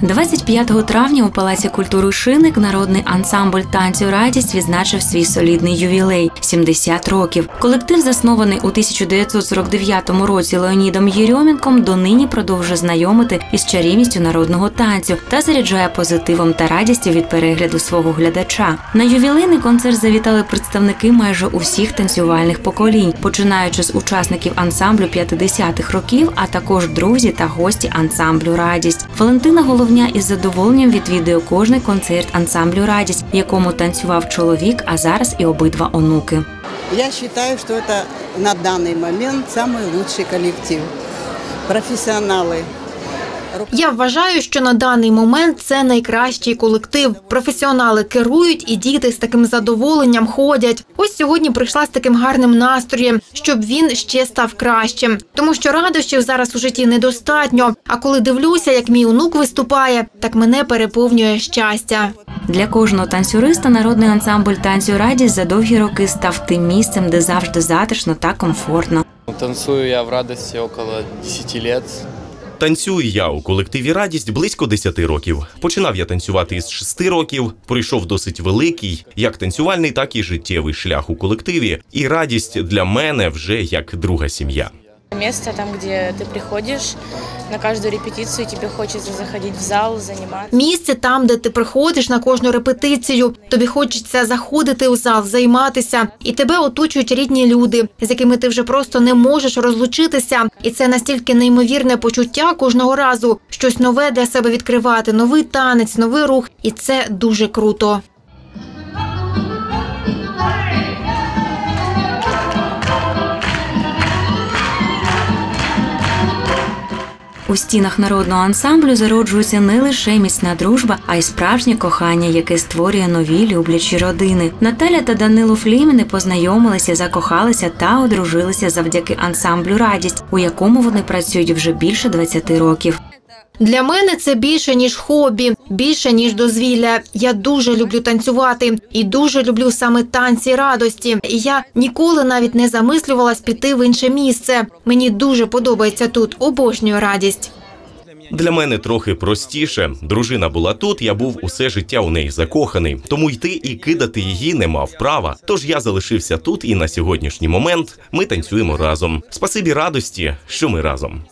25 травня у Палаці культури Шиник народний ансамбль танцю Радість відзначив свій солідний ювілей 70 років. Колектив, заснований у 1949 році Леонідом Єрьомінком, донині продовжує знайомити із чарівністю народного танцю та заряджає позитивом та радістю від перегляду свого глядача. На ювілейний концерт завітали представники майже усіх танцювальних поколінь, починаючи з учасників ансамблю 50-х років, а також друзі та гості ансамблю Радість. Валентина Головня із задоволенням відвідує кожний концерт ансамблю Радість, в якому танцював чоловік, а зараз і обидва онуки. Я считаю, что это на данный момент самый лучший коллектив. я вважаю, що на даний момент це найкращий колектив. Професіонали керують, і діти з таким задоволенням ходять. Ось сьогодні прийшла з таким гарним настроєм, щоб він ще став кращим. Тому що радощів зараз у житті недостатньо. А коли дивлюся, як мій онук виступає, так мене переповнює щастя. Для кожного танцюриста народний ансамбль танцю Радість за довгі роки став тим місцем, де завжди затишно та комфортно. Танцую я в радости около 10 лет. Танцюю я у колективі Радість близько 10 років. Починав я танцювати із 6 років. Пройшов досить великий, як танцювальний, так і життєвий шлях у колективі. І радість для мене вже як друга сім'я. Место там, где ты приходишь на каждую репетицию, тебе хочется заходить в зал, заниматься. Місце там, де ти приходиш на кожну репетицію. Тобі хочеться заходити у зал, займатися, і тебе оточують рідні люди, з якими ти вже просто не можеш розлучитися. І це настільки неймовірне почуття кожного разу щось нове для себе відкривати, новий танець, новий рух, і це дуже круто. У стінах народного ансамблю зароджується не лише міцна дружба, а й справжнє кохання, яке створює нові люблячі родини. Наталя та Данило Фліміни познайомилися, закохалися та одружилися завдяки ансамблю Радість, у якому вони працюють вже більше 20 років. Для мене це більше ніж хобі, більше ніж дозвілля. Я дуже люблю танцювати і дуже люблю саме танці радості. І я ніколи навіть не замислювалась піти в інше місце. Мені дуже подобається тут. Обожнюю радість. Для мене трохи простіше. Дружина була тут, я був усе життя у неї закоханий, тому йти і кидати її не мав права. Тож я залишився тут, і на сьогоднішній момент ми танцюємо разом. Спасибі радості, що ми разом.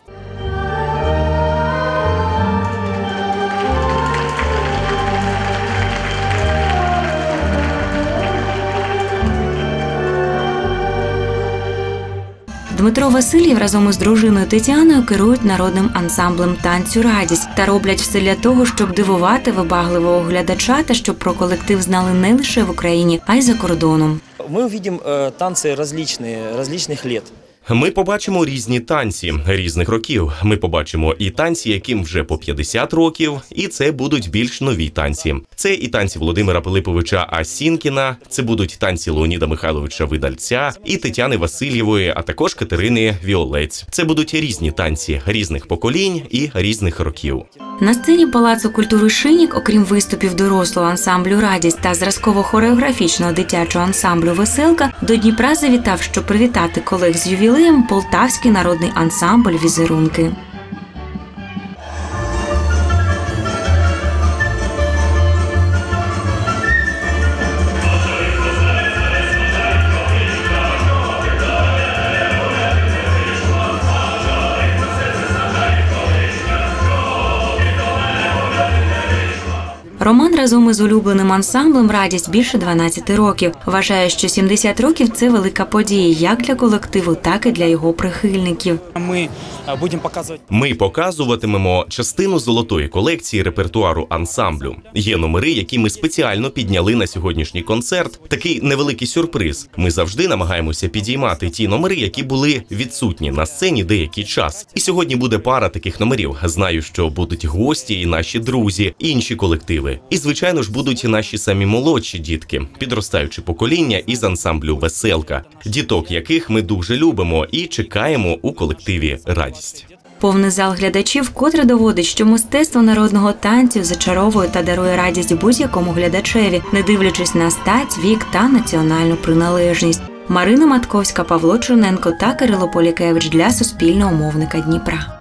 Дмитро Васильєв разом із дружиною Тетяною керують народним ансамблем танцю Радість та роблять все для того, щоб дивувати вибагливого глядача та щоб про колектив знали не лише в Україні, а й за кордоном. Мы увидим э, танцы различные, различных лет. Ми побачимо різні танці різних років. Ми побачимо і танці, яким вже по 50 років, і це будуть більш нові танці. Це і танці Володимира Пилиповича Асінкіна, це будуть танці Леоніда Михайловича Видальця і Тетяни Васильєвої, а також Катерини Віолець. Це будуть різні танці різних поколінь і різних років. На сцені Палацу культури Шинік, окрім виступів дорослого ансамблю Радість та зразково-хореографічного дитячого ансамблю Веселка, до Дніпра завітав, щоб привітати колег з ювілеєм Полтавський народний ансамбль Візерунки. Роман разом із улюбленим ансамблем Радість більше 12 років. Вважає, що 70 років це велика подія як для колективу, так і для його прихильників. Мы э, будем показывать Ми показуватимемо частину золотої колекції репертуару ансамблю. Є номери, які ми спеціально підняли на сьогоднішній концерт. Такий невеликий сюрприз. Ми завжди намагаємося підіймати ті номери, які були відсутні на сцені деякий час. І сьогодні буде пара таких номерів. Знаю, що будуть гості, і наші друзі, і інші колективи. І звичайно ж будуть і наші самі молодші дітки, підростаюче покоління із ансамблю Веселка, діток яких ми дуже любимо і чекаємо у колективі Радість. Повний зал глядачів котре доводить, що мистецтво народного танцю зачаровує та дарує радість будь-якому глядачеві, не дивлячись на стать, вік та національну приналежність. Марина Матковська, Павло Черненко та Кирило Полікевич для Суспільного мовника Дніпра.